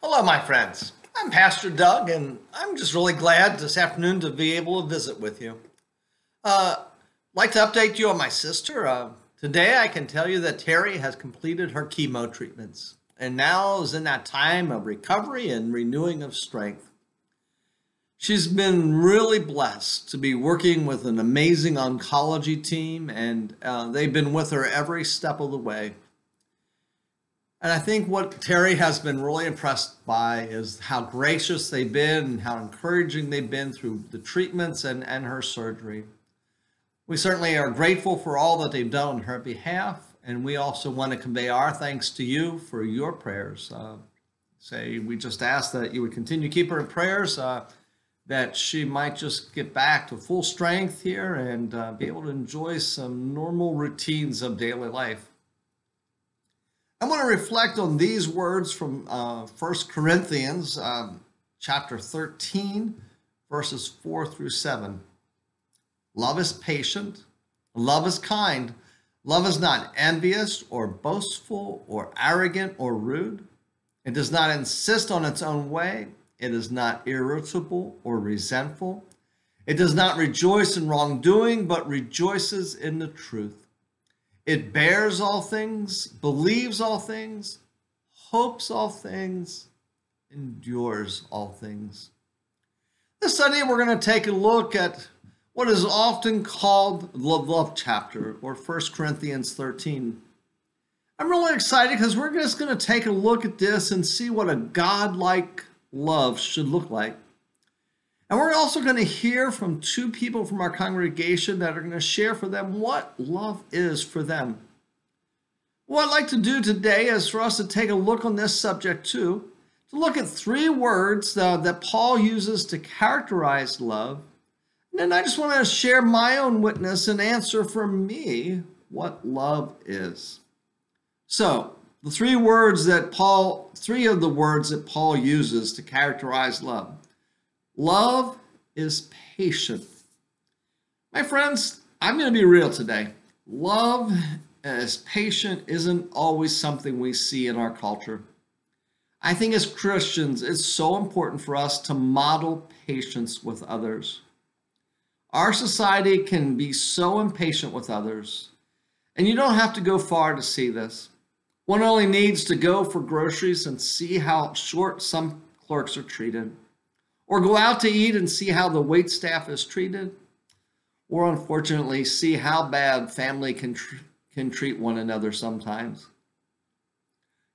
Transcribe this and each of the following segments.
Hello, my friends. I'm Pastor Doug, and I'm just really glad this afternoon to be able to visit with you. Uh, like to update you on my sister. Uh, today, I can tell you that Terry has completed her chemo treatments and now is in that time of recovery and renewing of strength. She's been really blessed to be working with an amazing oncology team, and uh, they've been with her every step of the way. And I think what Terry has been really impressed by is how gracious they've been and how encouraging they've been through the treatments and, and her surgery. We certainly are grateful for all that they've done on her behalf, and we also want to convey our thanks to you for your prayers. Uh, say, we just ask that you would continue to keep her in prayers, uh, that she might just get back to full strength here and uh, be able to enjoy some normal routines of daily life. I want to reflect on these words from uh, 1 Corinthians um, chapter 13, verses 4 through 7. Love is patient, love is kind, love is not envious or boastful or arrogant or rude. It does not insist on its own way, it is not irritable or resentful. It does not rejoice in wrongdoing, but rejoices in the truth. It bears all things, believes all things, hopes all things, endures all things. This Sunday, we're going to take a look at what is often called the love chapter or 1 Corinthians 13. I'm really excited because we're just going to take a look at this and see what a God-like love should look like. And we're also going to hear from two people from our congregation that are going to share for them what love is for them. What I'd like to do today is for us to take a look on this subject too, to look at three words uh, that Paul uses to characterize love. And then I just want to share my own witness and answer for me what love is. So, the three words that Paul, three of the words that Paul uses to characterize love. Love is patient. My friends, I'm going to be real today. Love as patient isn't always something we see in our culture. I think as Christians, it's so important for us to model patience with others. Our society can be so impatient with others, and you don't have to go far to see this. One only needs to go for groceries and see how short some clerks are treated or go out to eat and see how the wait staff is treated, or unfortunately, see how bad family can, tr- can treat one another sometimes.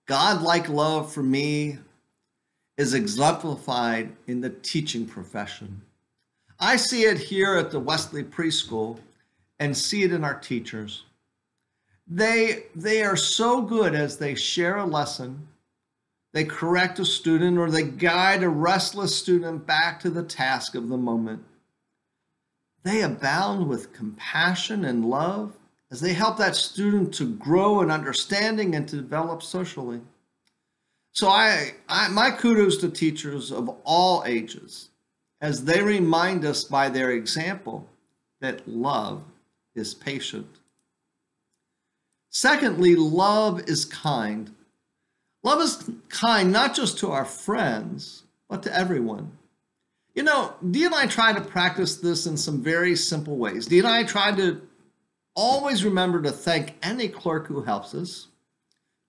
God like love for me is exemplified in the teaching profession. I see it here at the Wesley Preschool and see it in our teachers. They, they are so good as they share a lesson they correct a student or they guide a restless student back to the task of the moment. They abound with compassion and love as they help that student to grow in understanding and to develop socially. So I, I my kudos to teachers of all ages as they remind us by their example that love is patient. Secondly, love is kind. Love is kind not just to our friends, but to everyone. You know, Dee and I try to practice this in some very simple ways. Dee and I try to always remember to thank any clerk who helps us,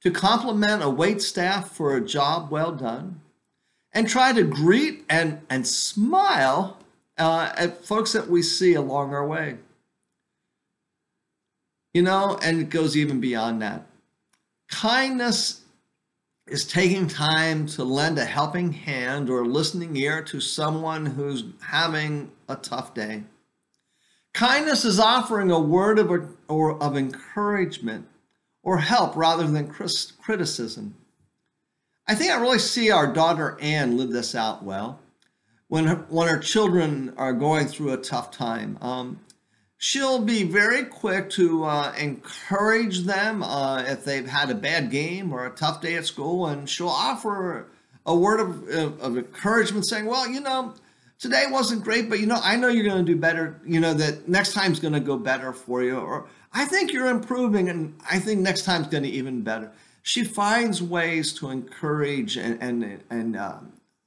to compliment a wait staff for a job well done, and try to greet and, and smile uh, at folks that we see along our way. You know, and it goes even beyond that. Kindness is taking time to lend a helping hand or listening ear to someone who's having a tough day. Kindness is offering a word of, or of encouragement or help rather than criticism. I think I really see our daughter Anne live this out well when her, when her children are going through a tough time. Um, she'll be very quick to uh, encourage them uh, if they've had a bad game or a tough day at school, and she'll offer a word of, of, of encouragement saying, Well, you know, today wasn't great, but you know, I know you're going to do better. You know, that next time's going to go better for you. Or I think you're improving, and I think next time's going to even better. she finds ways to encourage and, and, and uh,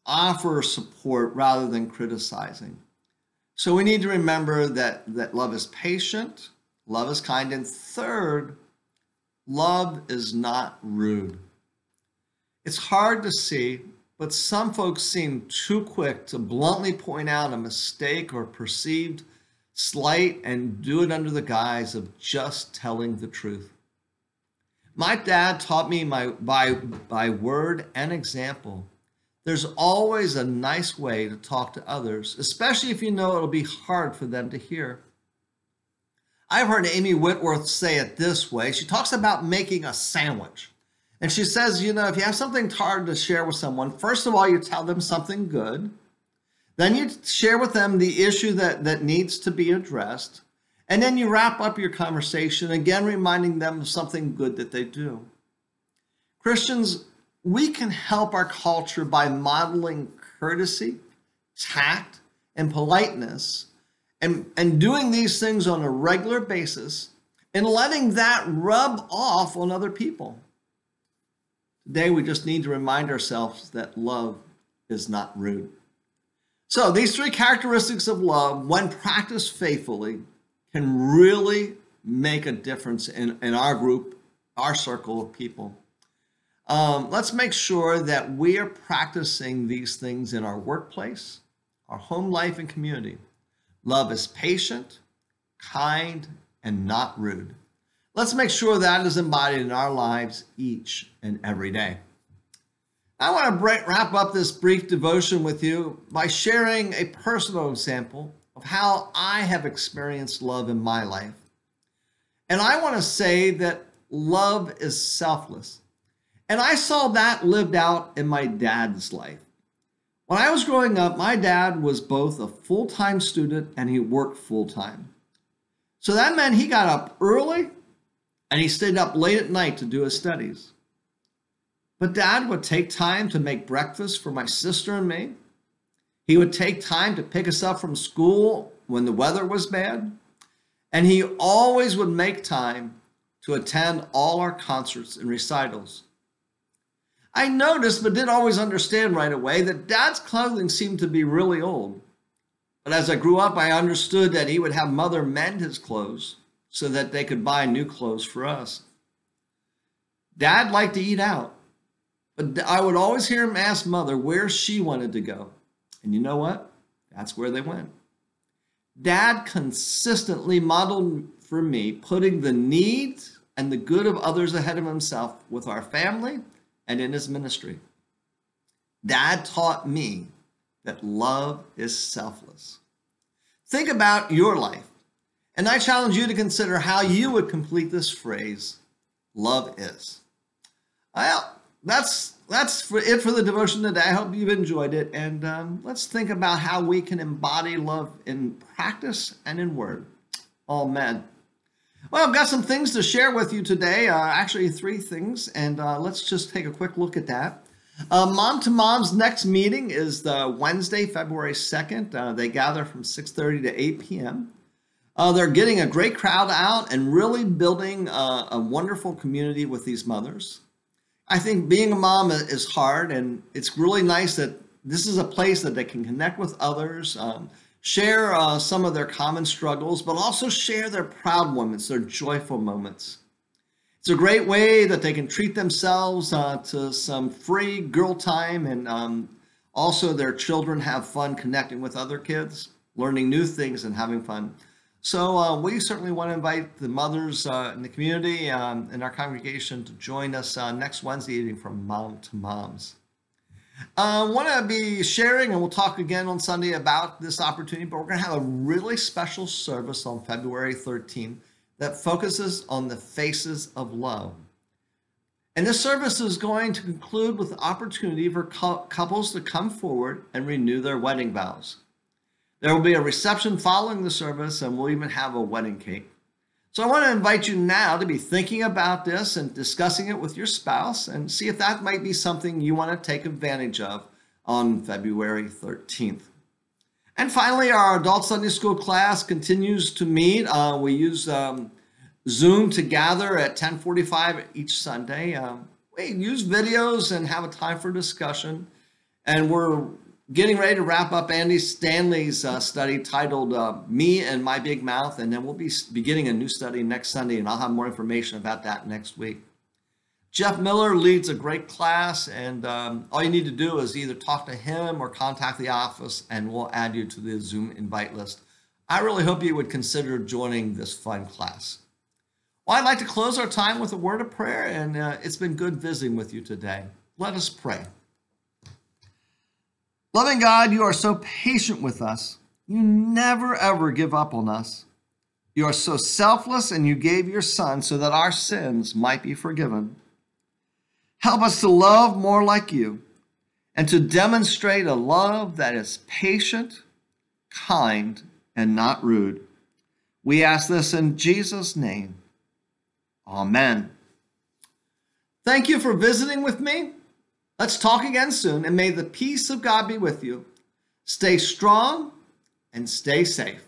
offer support rather than criticizing. So we need to remember that, that love is patient, love is kind, and third, love is not rude. It's hard to see, but some folks seem too quick to bluntly point out a mistake or perceived slight and do it under the guise of just telling the truth. My dad taught me my, by, by word and example. There's always a nice way to talk to others, especially if you know it'll be hard for them to hear. I've heard Amy Whitworth say it this way. She talks about making a sandwich. And she says, you know, if you have something hard to share with someone, first of all, you tell them something good. Then you share with them the issue that, that needs to be addressed. And then you wrap up your conversation, again, reminding them of something good that they do. Christians, we can help our culture by modeling courtesy, tact, and politeness, and, and doing these things on a regular basis and letting that rub off on other people. Today, we just need to remind ourselves that love is not rude. So, these three characteristics of love, when practiced faithfully, can really make a difference in, in our group, our circle of people. Um, let's make sure that we are practicing these things in our workplace, our home life, and community. Love is patient, kind, and not rude. Let's make sure that is embodied in our lives each and every day. I want to wrap up this brief devotion with you by sharing a personal example of how I have experienced love in my life. And I want to say that love is selfless. And I saw that lived out in my dad's life. When I was growing up, my dad was both a full time student and he worked full time. So that meant he got up early and he stayed up late at night to do his studies. But dad would take time to make breakfast for my sister and me. He would take time to pick us up from school when the weather was bad. And he always would make time to attend all our concerts and recitals. I noticed, but didn't always understand right away, that dad's clothing seemed to be really old. But as I grew up, I understood that he would have mother mend his clothes so that they could buy new clothes for us. Dad liked to eat out. But I would always hear him ask mother where she wanted to go. And you know what? That's where they went. Dad consistently modeled for me putting the needs and the good of others ahead of himself with our family and in his ministry. Dad taught me that love is selfless. Think about your life, and I challenge you to consider how you would complete this phrase love is. Well, that's that's for it for the devotion today. I hope you've enjoyed it, and um, let's think about how we can embody love in practice and in word. Amen. Well, I've got some things to share with you today. Uh, actually, three things, and uh, let's just take a quick look at that. Uh, Mom to Mom's next meeting is the Wednesday, February 2nd. Uh, they gather from 6:30 to 8 p.m. Uh, they're getting a great crowd out and really building uh, a wonderful community with these mothers. I think being a mom is hard, and it's really nice that this is a place that they can connect with others, um, share uh, some of their common struggles, but also share their proud moments, their joyful moments. It's a great way that they can treat themselves uh, to some free girl time, and um, also their children have fun connecting with other kids, learning new things, and having fun. So uh, we certainly want to invite the mothers uh, in the community um, in our congregation to join us uh, next Wednesday evening from Mom to Moms. I uh, want to be sharing, and we'll talk again on Sunday about this opportunity, but we're going to have a really special service on February 13th that focuses on the faces of love. And this service is going to conclude with the opportunity for couples to come forward and renew their wedding vows. There will be a reception following the service, and we'll even have a wedding cake. So I want to invite you now to be thinking about this and discussing it with your spouse and see if that might be something you want to take advantage of on February 13th. And finally, our adult Sunday school class continues to meet. Uh, we use um, Zoom to gather at 1045 each Sunday. Um, we use videos and have a time for discussion. And we're getting ready to wrap up Andy Stanley's uh, study titled uh, Me and My Big Mouth. And then we'll be beginning a new study next Sunday, and I'll have more information about that next week. Jeff Miller leads a great class, and um, all you need to do is either talk to him or contact the office, and we'll add you to the Zoom invite list. I really hope you would consider joining this fun class. Well, I'd like to close our time with a word of prayer, and uh, it's been good visiting with you today. Let us pray. Loving God, you are so patient with us. You never ever give up on us. You are so selfless, and you gave your Son so that our sins might be forgiven. Help us to love more like you and to demonstrate a love that is patient, kind, and not rude. We ask this in Jesus' name. Amen. Thank you for visiting with me. Let's talk again soon, and may the peace of God be with you. Stay strong and stay safe.